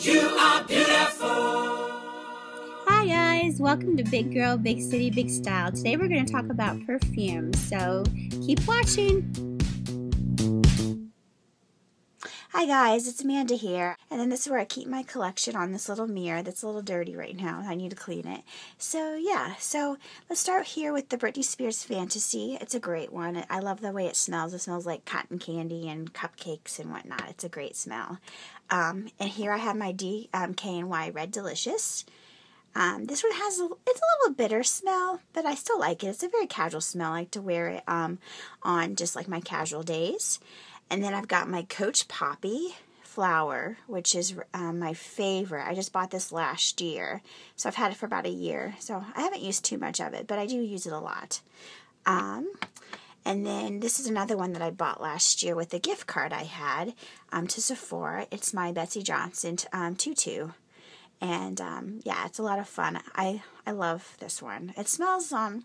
You are beautiful. Hi guys, welcome to Big Girl, Big City, Big Style. Today we're going to talk about perfume, so keep watching. Hi guys, it's Amanda here, and then this is where I keep my collection on this little mirror that's a little dirty right now. I need to clean it. So yeah, so let's start here with the Britney Spears Fantasy. It's a great one. I love the way it smells. It smells like cotton candy and cupcakes and whatnot. It's a great smell. Um, and here I have my DKNY Red Delicious. Um, this one has a, it's a little bitter smell, but I still like it. It's a very casual smell. I like to wear it um, on just like my casual days. And then I've got my Coach Poppy flower, which is um, my favorite. I just bought this last year, so I've had it for about a year. So I haven't used too much of it, but I do use it a lot. Um, and then this is another one that I bought last year with a gift card I had um, to Sephora. It's my Betsey Johnson um, tutu. And um, yeah, it's a lot of fun. I I love this one. It smells um,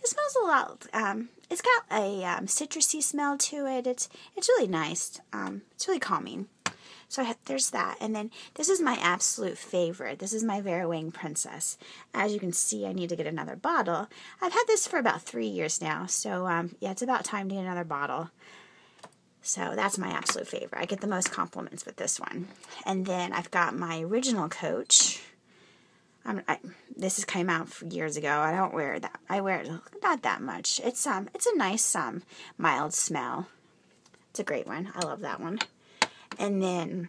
it smells a lot. Um, it's got a um, citrusy smell to it. It's it's really nice. Um, it's really calming. So there's that. And then this is my absolute favorite. This is my Vera Wang Princess. As you can see, I need to get another bottle. I've had this for about three years now. So um, yeah, it's about time to get another bottle. So that's my absolute favorite. I get the most compliments with this one. And then I've got my original Coach. I, this has came out years ago. I don't wear that. I wear it not that much. It's um, it's a nice um, mild smell. It's a great one. I love that one. And then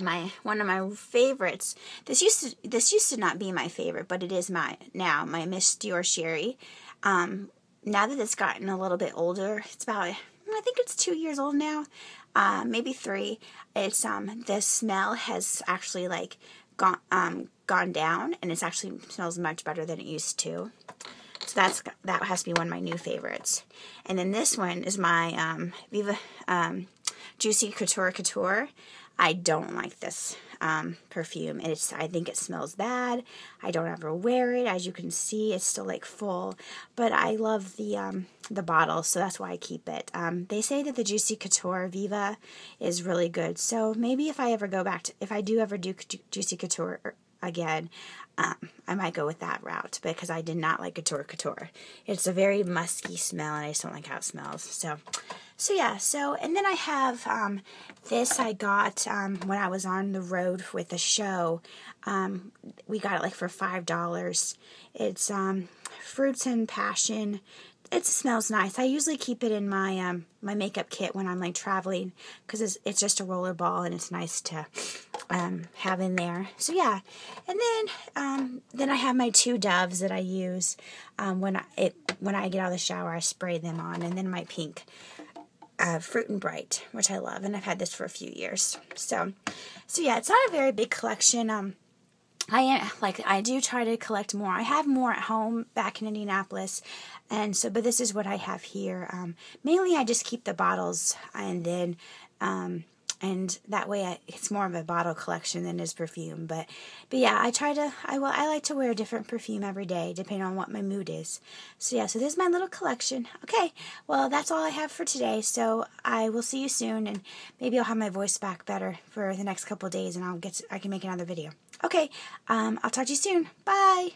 my one of my favorites. This used to this used to not be my favorite, but it is my now my Miss Dior Cherie. Um, now that it's gotten a little bit older, it's about I think it's two years old now, uh, maybe three. It's um the smell has actually like gone um gone down, and it's actually smells much better than it used to. So that's that has to be one of my new favorites. And then this one is my um, Viva um, Juicy Couture Couture. I don't like this um, perfume. It's I think it smells bad. I don't ever wear it. As you can see, it's still like full, but I love the um, the bottle, so that's why I keep it. Um, they say that the Juicy Couture Viva is really good, so maybe if I ever go back to, if I do ever do Juicy Couture again, um, I might go with that route because I did not like Couture Couture. It's a very musky smell, and I just don't like how it smells. So, so yeah. So, and then I have um, this I got um, when I was on the road with a show. Um, we got it like for five dollars. It's um, fruits and passion it smells nice. I usually keep it in my um my makeup kit when I'm like traveling because it's it's just a roller ball and it's nice to um have in there. So yeah, and then um then I have my two doves that I use um when I it when I get out of the shower I spray them on and then my pink uh, fruit and bright which I love and I've had this for a few years. So so yeah, it's not a very big collection. Um I am like I do try to collect more. I have more at home back in Indianapolis, and so but this is what I have here. Um, mainly, I just keep the bottles, and then um, and that way I, it's more of a bottle collection than is perfume. But but yeah, I try to I will I like to wear a different perfume every day depending on what my mood is. So yeah, so this is my little collection. Okay, well that's all I have for today. So I will see you soon, and maybe I'll have my voice back better for the next couple days, and I'll get to, I can make another video. Okay, um, I'll talk to you soon. Bye.